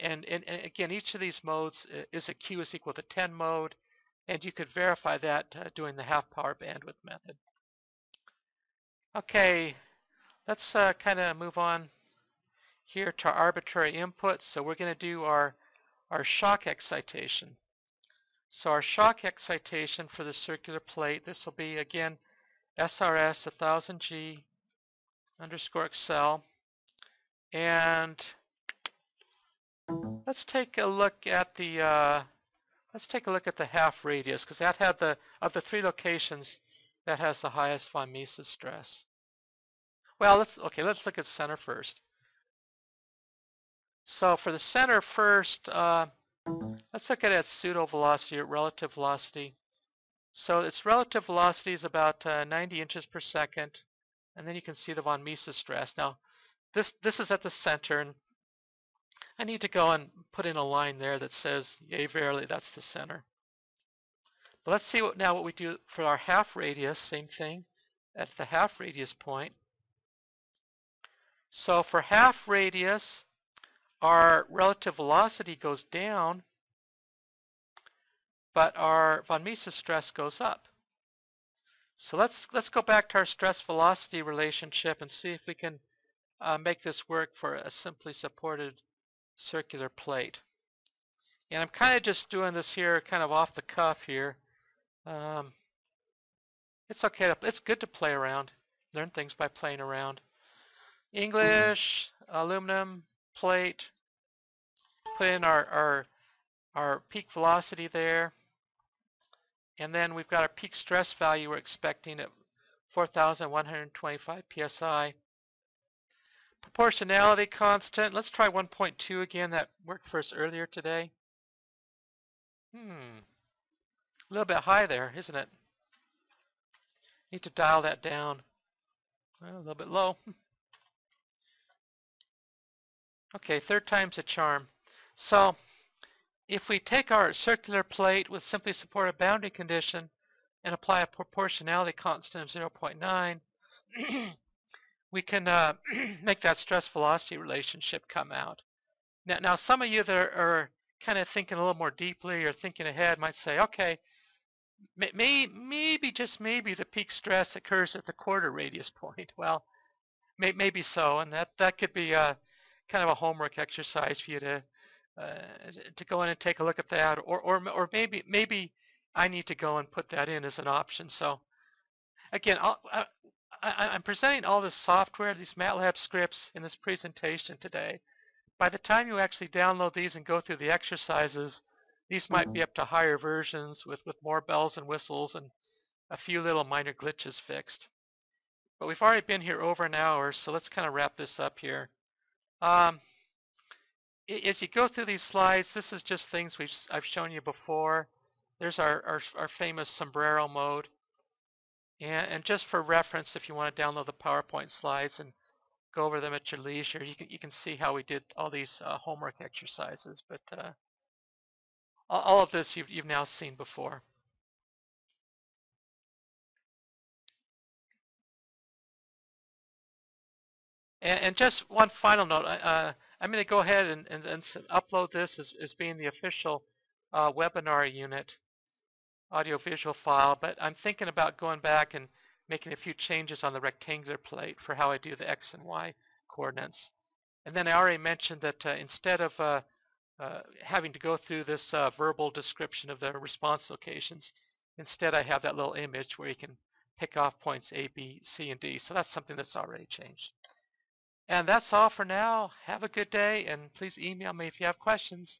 S1: And, and, and, again, each of these modes is a Q is equal to 10 mode, and you could verify that uh, doing the half power bandwidth method. Okay, let's uh, kind of move on here to arbitrary inputs. So we're going to do our, our shock excitation. So our shock excitation for the circular plate, this will be, again, SRS 1000G underscore accel. And Let's take a look at the uh, let's take a look at the half radius because that had the of the three locations that has the highest von Mises stress. Well, let's okay. Let's look at center first. So for the center first, uh, let's look at its pseudo velocity or relative velocity. So its relative velocity is about uh, 90 inches per second, and then you can see the von Mises stress. Now, this this is at the center, and I need to go and put in a line there that says, yea, verily, that's the center. But let's see what, now what we do for our half radius, same thing, at the half radius point. So for half radius, our relative velocity goes down, but our von Mises stress goes up. So let's let's go back to our stress velocity relationship and see if we can uh, make this work for a simply supported circular plate. And I'm kind of just doing this here kind of off the cuff here. Um, it's okay. To, it's good to play around. Learn things by playing around. English, mm -hmm. aluminum, plate. Put in our, our, our peak velocity there. And then we've got our peak stress value we're expecting at 4,125 psi. Proportionality constant. Let's try 1.2 again. That worked for us earlier today. Hmm. A little bit high there, isn't it? Need to dial that down. Well, a little bit low. okay, third time's a charm. So, if we take our circular plate with simply support a boundary condition and apply a proportionality constant of 0.9, we can uh, make that stress-velocity relationship come out. Now, now, some of you that are, are kind of thinking a little more deeply or thinking ahead might say, okay, may, maybe, just maybe, the peak stress occurs at the quarter radius point. Well, may, maybe so, and that, that could be a, kind of a homework exercise for you to uh, to go in and take a look at that, or, or, or maybe, maybe I need to go and put that in as an option. So again, I'll, I, I'm presenting all this software, these MATLAB scripts in this presentation today. By the time you actually download these and go through the exercises, these might be mm-hmm. up to higher versions with, with more bells and whistles and a few little minor glitches fixed. But we've already been here over an hour, so let's kind of wrap this up here. Um, as you go through these slides, this is just things we've, I've shown you before. There's our, our, our famous sombrero mode. And, and, just for reference, if you want to download the PowerPoint slides and go over them at your leisure, you can, you can see how we did all these uh, homework exercises. But uh, all of this you've, you've now seen before. And, and just one final note. Uh, I'm going to go ahead and, and, and upload this as, as being the official uh, webinar unit audiovisual file, but I'm thinking about going back and making a few changes on the rectangular plate for how I do the X and Y coordinates. And then I already mentioned that uh, instead of uh, uh, having to go through this uh, verbal description of the response locations, instead I have that little image where you can pick off points A, B, C, and D. So that's something that's already changed. And that's all for now. Have a good day, and please email me if you have questions.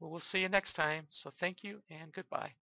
S1: we'll see you next time. So thank you, and goodbye.